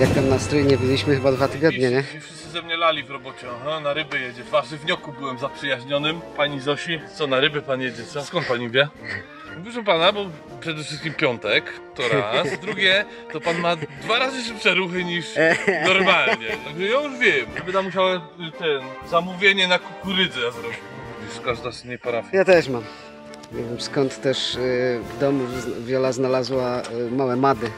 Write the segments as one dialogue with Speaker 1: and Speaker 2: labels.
Speaker 1: Jak tam nastrój? Nie byliśmy chyba dwa tygodnie, nie?
Speaker 2: Wszyscy ze mnie lali w robocie. Aha, na ryby jedzie. W warzywniaku byłem zaprzyjaźnionym. Pani Zosi, co na ryby pan jedzie, co? Skąd pani wie? Proszę pana, bo przede wszystkim piątek, to raz. Drugie, to pan ma dwa razy szybsze ruchy niż normalnie. Także ja już wiem. Będę musiała y, ten, zamówienie na kukurydzę zrobić. Widzisz, każda z innej parafii.
Speaker 1: Ja też mam. Nie wiem skąd też y, w domu Wiola znalazła y, małe mady.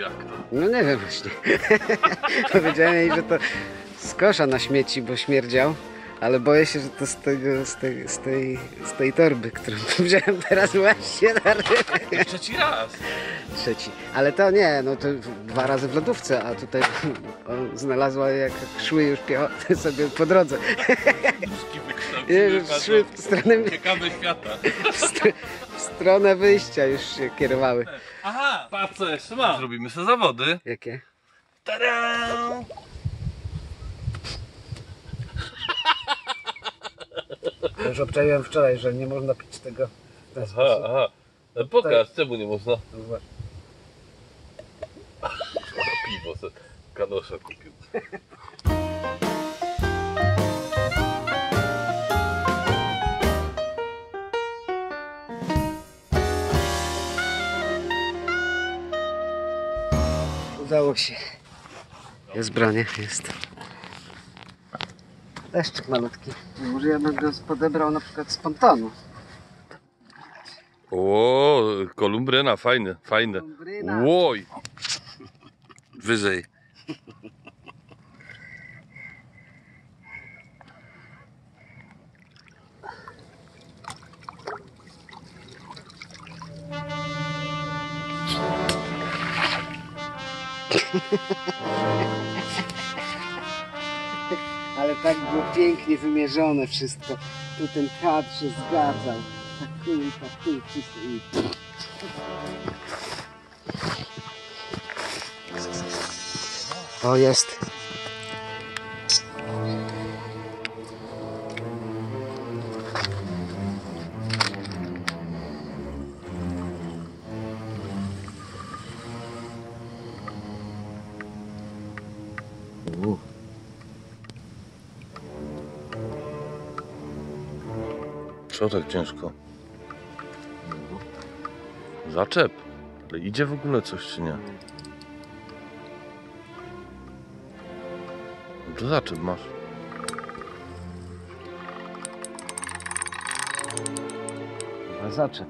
Speaker 2: Jak to?
Speaker 1: No nie wiem właśnie. Powiedziałem jej, że to z kosza na śmieci, bo śmierdział. Ale boję się, że to z, tego, z, tej, z, tej, z tej torby, którą wziąłem teraz właśnie na rybę.
Speaker 2: Trzeci raz.
Speaker 1: Trzeci. Ale to nie, no to dwa razy w lodówce, a tutaj znalazła jak szły już piechoty sobie po drodze. Szły w stronę,
Speaker 2: Ciekawe świata.
Speaker 1: Stronę wyjścia już się kierowały.
Speaker 2: Aha, patrz co jeszcze mam. Zrobimy sobie zawody.
Speaker 1: Jakie?
Speaker 2: Tada!
Speaker 1: Ja już obczaiłem wczoraj, że nie można pić tego w ten
Speaker 2: Aha, aha. No pokaż, czemu nie można?
Speaker 1: No właśnie.
Speaker 2: Piwo se kanosza kupił.
Speaker 1: Udało się. Jest bronie, jest. Deszczyk malutki. Może ja bym go podebrał na przykład z pontonu.
Speaker 2: O, kolumbryna, fajny, fajny.
Speaker 1: Kolumbryna.
Speaker 2: Łoj! Wyżej.
Speaker 1: Ale tak było pięknie wymierzone wszystko. Tu ten kadr się zgadzał. Tak kulka, wszystko i... O, jest.
Speaker 2: Co tak ciężko? Zaczep. Ale idzie w ogóle coś czy nie? No to zaczep masz.
Speaker 1: Chyba zaczep.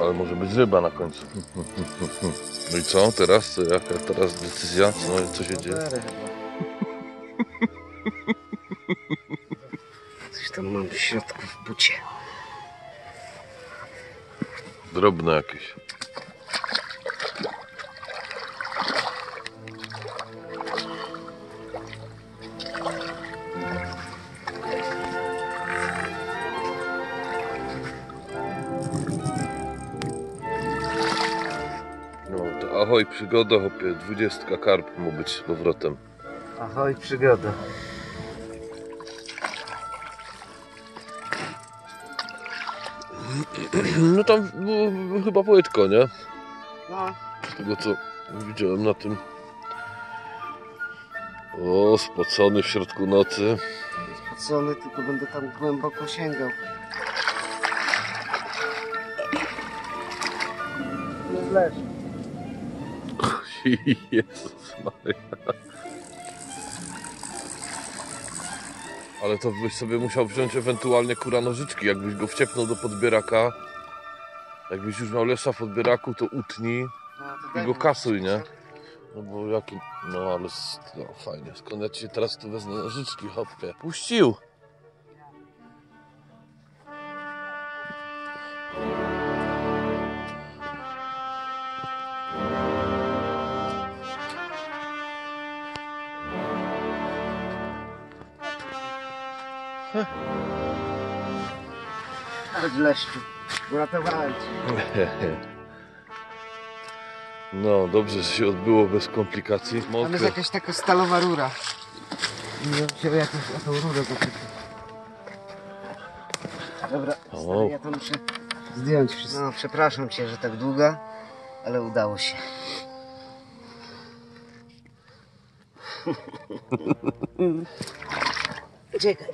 Speaker 2: Ale może być ryba na końcu. No i co teraz? Jaka teraz decyzja? Co, co się dzieje?
Speaker 1: Coś tam mam w środku w bucie.
Speaker 2: Drobne jakieś. No to ahoj przygoda, hopie, dwudziestka karp ma być z powrotem.
Speaker 1: Ahoj, przygoda.
Speaker 2: No tam było chyba płytko, nie?
Speaker 1: No,
Speaker 2: Z tego co widziałem na tym. O, spocony w środku nocy.
Speaker 1: spocony, tylko będę tam głęboko sięgał. Nie.
Speaker 2: Jezus Maria. Ale to byś sobie musiał wziąć ewentualnie kura nożyczki, jakbyś go wciepnął do podbieraka. Jakbyś już miał lesa w podbieraku, to utnij.
Speaker 1: No,
Speaker 2: I go kasuj, nie? No bo jaki... No ale... No fajnie. Skąd ja ci teraz tu wezmę nożyczki, hopie. Puścił!
Speaker 1: Chodź leszczu. Uratowałem cię.
Speaker 2: No dobrze, że się odbyło bez komplikacji.
Speaker 1: Tam
Speaker 2: Mokre.
Speaker 1: jest jakaś taka stalowa rura. Nie wziął jakąś o tą rurę zaczepił. Dobra, stary, ja to muszę zdjąć wszystko. No, przepraszam cię, że tak długo. Ale udało się. Czekaj.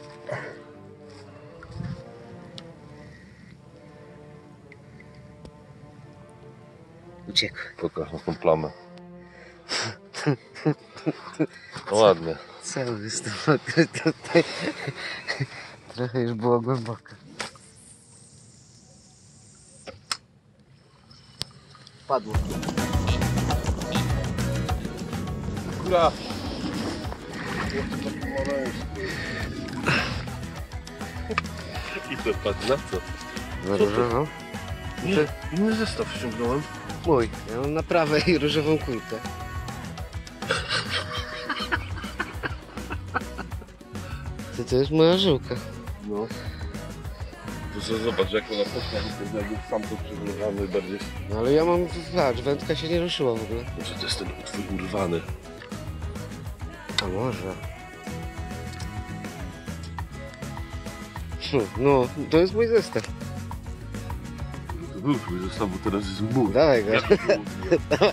Speaker 1: Uciekł.
Speaker 2: Pokaż na tą plamę. No ładnie.
Speaker 1: Cały mokry tutaj. Trochę już było głęboko. Padło.
Speaker 2: Kura. I to patrz na co? Co
Speaker 1: różową?
Speaker 2: Nie, inny zestaw ściągnąłem.
Speaker 1: Mój. Ja mam naprawę i różową kulkę. To, to jest moja żyłka.
Speaker 2: No. To co, zobacz, jak ona poszła, to jakby sam to przygotowany bardziej.
Speaker 1: No ale ja mam, patrz, wędka się nie ruszyła w ogóle.
Speaker 2: Może to jest ten utwór urwany.
Speaker 1: A może. Hm, No, to jest mój zestaw.
Speaker 2: To był twój zestaw, bo teraz jest mój.
Speaker 1: Dawaj go.
Speaker 2: Ja to było.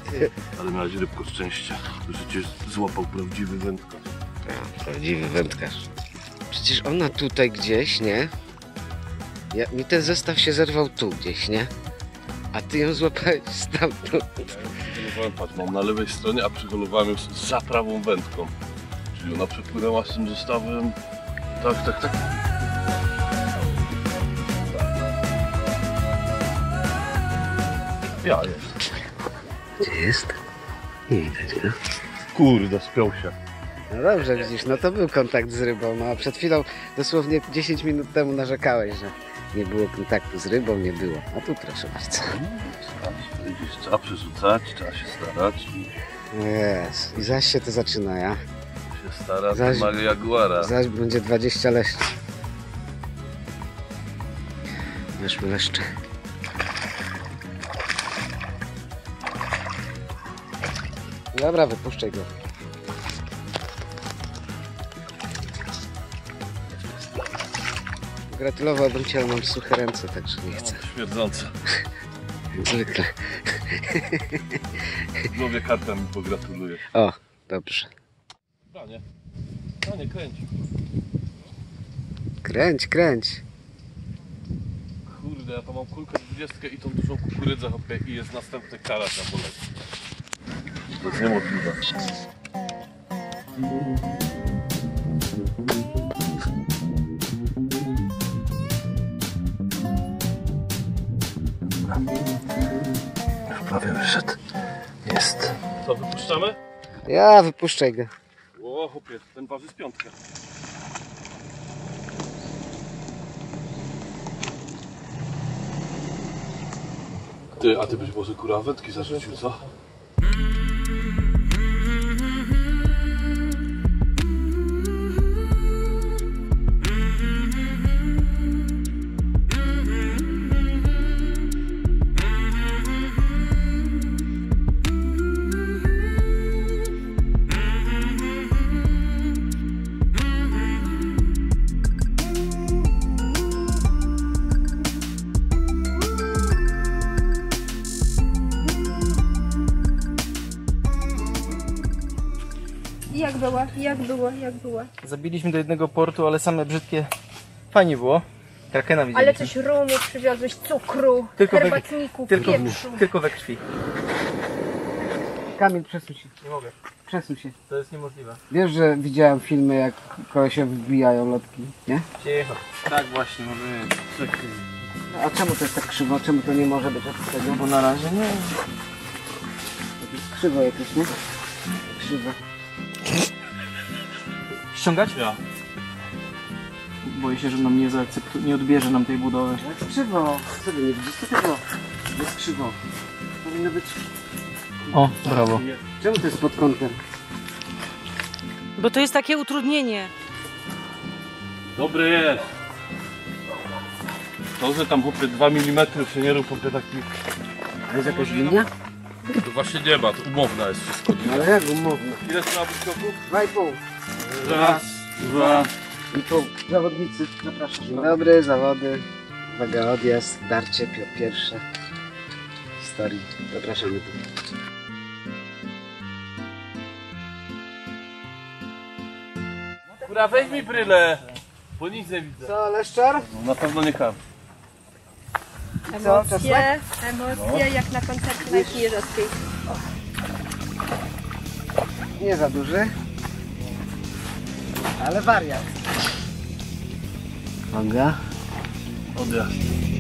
Speaker 2: Ale miałeś rybko szczęścia, że cię złapał prawdziwy wędkarz.
Speaker 1: Ja, prawdziwy wędkarz. Przecież ona tutaj gdzieś, nie? Ja, mi ten zestaw się zerwał tu gdzieś, nie? A ty ją złapałeś stamtąd.
Speaker 2: Przyholowałem, patrz, mam na lewej stronie, a przyholowałem ją za prawą wędką. Ona przepłynęła z tym zestawem. Tak, tak, tak. Ja jest.
Speaker 1: Gdzie jest? Nie widać go.
Speaker 2: Kurde, spiął się.
Speaker 1: No dobrze, widzisz, no to był kontakt z rybą, no a przed chwilą, dosłownie 10 minut temu narzekałeś, że nie było kontaktu z rybą, nie było. A tu proszę bardzo.
Speaker 2: Widzisz, trzeba przerzucać, trzeba się starać.
Speaker 1: Jest. I zaś się to zaczyna, ja.
Speaker 2: Stara,
Speaker 1: Zaś-
Speaker 2: to ma jaguara.
Speaker 1: Zaś będzie 20 leszczy. Weszły leszcze. Dobra, wypuszczaj go. Gratulowałbym Cię, ale mam suche ręce, także nie chcę.
Speaker 2: Śmierdzące.
Speaker 1: Jak Zwykle.
Speaker 2: Głowie karta mi pogratuluje.
Speaker 1: O, dobrze.
Speaker 2: Branie. Branie, kręć.
Speaker 1: Kręć, kręć.
Speaker 2: Kurde, ja to mam kulkę 20 i tą dużą kukurydzę hopie i jest następny karat na bolecie. To jest niemożliwe.
Speaker 3: Prawie wyszedł. Jest.
Speaker 2: Co, wypuszczamy?
Speaker 1: Ja, wypuszczaj go.
Speaker 2: O, chłopie, ten waży z piątkę. Ty, a ty być może kurwa wędki zarzucił, co?
Speaker 4: Jak było? Jak było? Jak było?
Speaker 3: Zabiliśmy do jednego portu, ale same brzydkie. Fajnie było. Krakena
Speaker 4: Ale
Speaker 3: widzieliśmy.
Speaker 4: coś rumu przywiozłeś, cukru,
Speaker 3: Tylko we-
Speaker 4: herbatników,
Speaker 3: tylko,
Speaker 4: pieprzu.
Speaker 3: tylko we krwi.
Speaker 1: Kamil, przesuń się.
Speaker 3: Nie mogę.
Speaker 1: Przesuń się.
Speaker 3: To jest niemożliwe.
Speaker 1: Wiesz, że widziałem filmy, jak kolesie wbijają lotki, nie?
Speaker 3: Cicho. Tak właśnie może być.
Speaker 1: No, A czemu to jest tak krzywo? Czemu to nie może być od tego?
Speaker 3: Bo na razie nie.
Speaker 1: To jest krzywo jakieś, nie? Krzywe
Speaker 3: ściągać?
Speaker 2: Ja.
Speaker 3: Boję się, że nam nie zaakceptuje, nie odbierze nam tej budowy.
Speaker 1: Ale jest krzywo. Co wy nie widzicie tego? Jest krzywo. Powinno być...
Speaker 3: O, brawo.
Speaker 1: Czemu to jest pod kątem?
Speaker 5: Bo to jest takie utrudnienie.
Speaker 2: Dobry jest. To, że tam chłopie 2 mm się nie rób, chłopie taki...
Speaker 1: To jest jakaś linia?
Speaker 2: To właśnie nie ma, to umowna jest wszystko.
Speaker 1: No ale jak umowna?
Speaker 2: Ile trzeba
Speaker 1: wyskoków? 2,5.
Speaker 2: Raz, dwa,
Speaker 1: I pół. Zawodnicy, zapraszam. Dzień dobry, zawody. Uwaga, odjazd, darcie, pi- pierwsze. historii. Zapraszamy tu.
Speaker 2: Kura, weź mi brylę, bo nic nie widzę.
Speaker 1: Co, Leszczar?
Speaker 2: No, na pewno nie kam.
Speaker 1: Co,
Speaker 4: Emocje, emocje jak na koncercie Majki Jeżowskiej.
Speaker 1: Nie za duży. Ale wariat. Uwaga.
Speaker 2: Odjazd.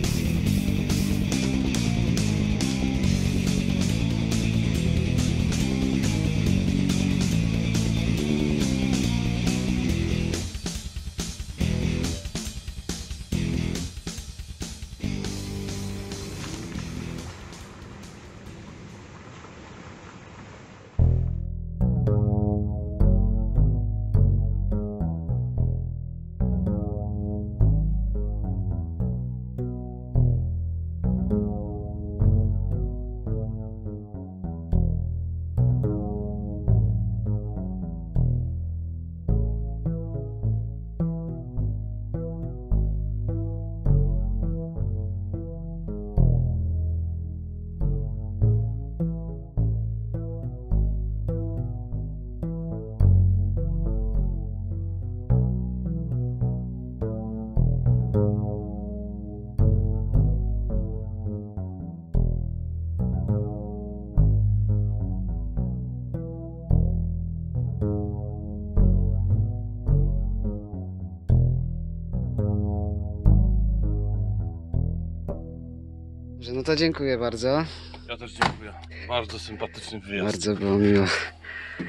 Speaker 1: Że no to dziękuję bardzo.
Speaker 2: Ja też dziękuję. Bardzo sympatyczny wyjazd.
Speaker 1: Bardzo było miło.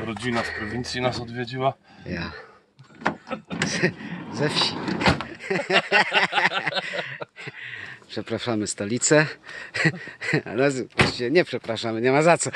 Speaker 2: Rodzina z prowincji nas odwiedziła.
Speaker 1: Ja. Ze wsi. Przepraszamy stolicę. A nas nie przepraszamy, nie ma za co.